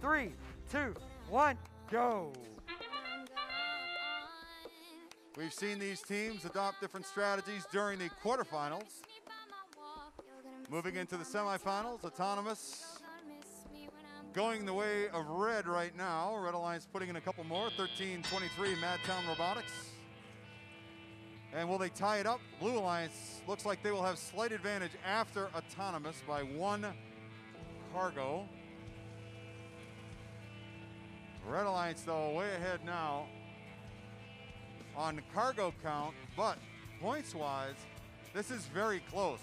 Three, two, one, go. We've seen these teams adopt different strategies during the quarterfinals. Moving into the semifinals, Autonomous going the way of Red right now. Red Alliance putting in a couple more, 13-23 Madtown Robotics. And will they tie it up? Blue Alliance looks like they will have slight advantage after Autonomous by one cargo. Red Alliance, though, way ahead now on cargo count, but points wise, this is very close.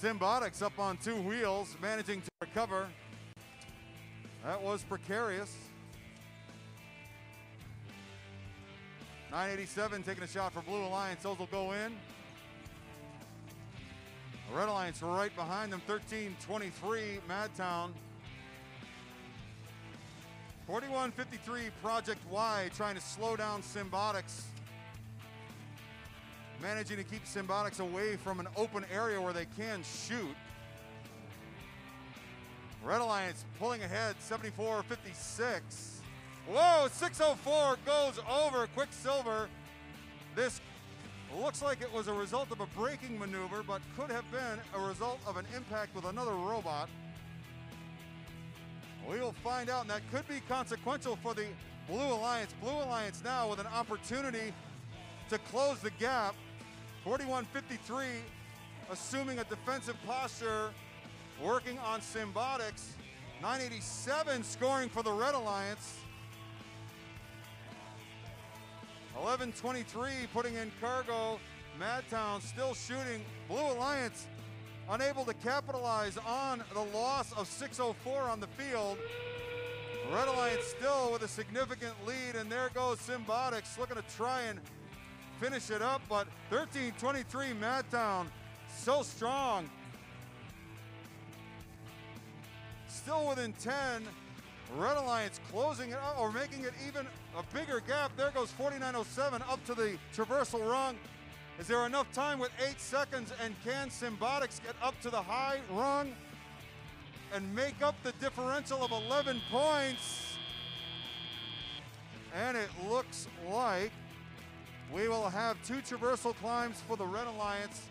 Simbotics up on two wheels, managing to recover. That was precarious. 987 taking a shot for Blue Alliance. Those will go in. Red Alliance right behind them, 13-23 Madtown. 41-53 Project Y trying to slow down Simbotics. Managing to keep Simbotics away from an open area where they can shoot. Red Alliance pulling ahead, 74-56. Whoa, 604 goes over Quixilver. This looks like it was a result of a braking maneuver, but could have been a result of an impact with another robot. We will find out, and that could be consequential for the Blue Alliance. Blue Alliance now with an opportunity to close the gap. 41-53, assuming a defensive posture, working on Simbotics. 987 scoring for the Red Alliance. 11-23 putting in cargo. Madtown still shooting. Blue Alliance unable to capitalize on the loss of 604 on the field. Red Alliance still with a significant lead, and there goes Simbotics looking to try and finish it up, but 13-23 Madtown, so strong. Still within 10. Red Alliance closing it out or making it even a bigger gap. There goes 4907 up to the traversal rung. Is there enough time with eight seconds and can Simbotics get up to the high rung and make up the differential of 11 points? And it looks like we will have two traversal climbs for the Red Alliance,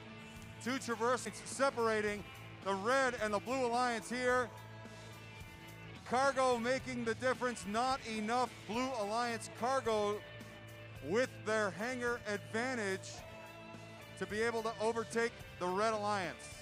two traversals separating the Red and the Blue Alliance here. Cargo making the difference, not enough Blue Alliance cargo with their hangar advantage to be able to overtake the Red Alliance.